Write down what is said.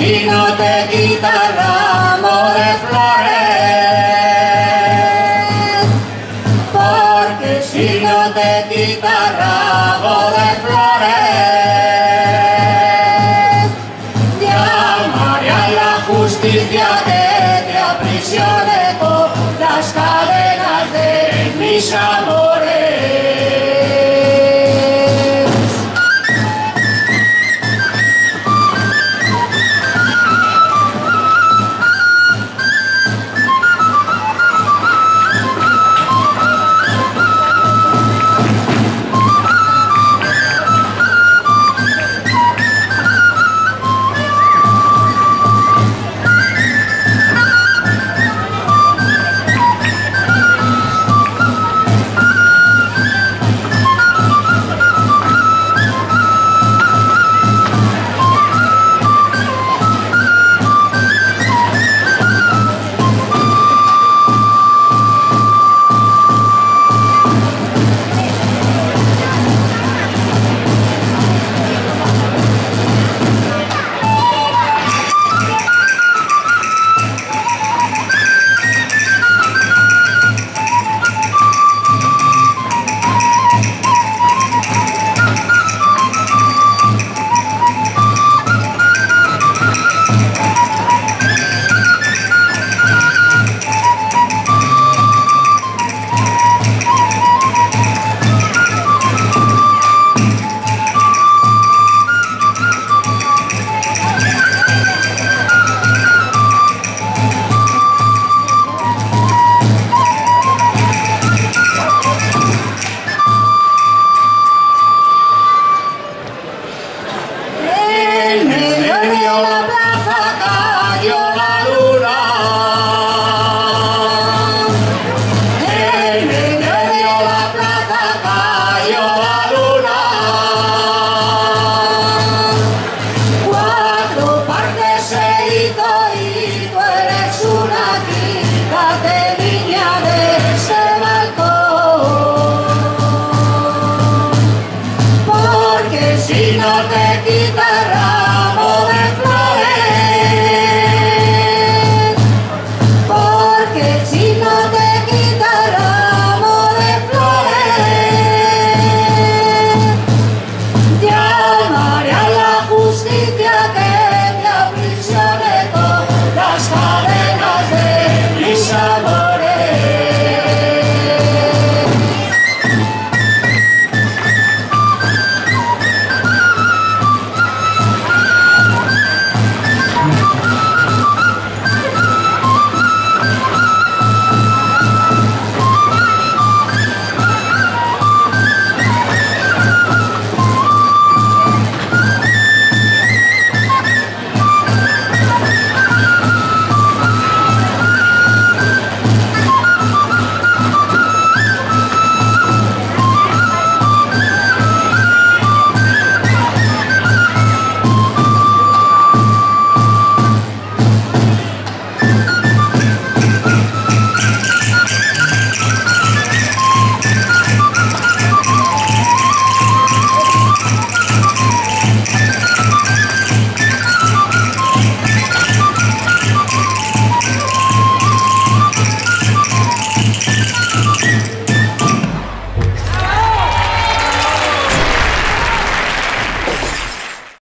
si no te quita el ramo de flores. Porque si no te quita el ramo de flores.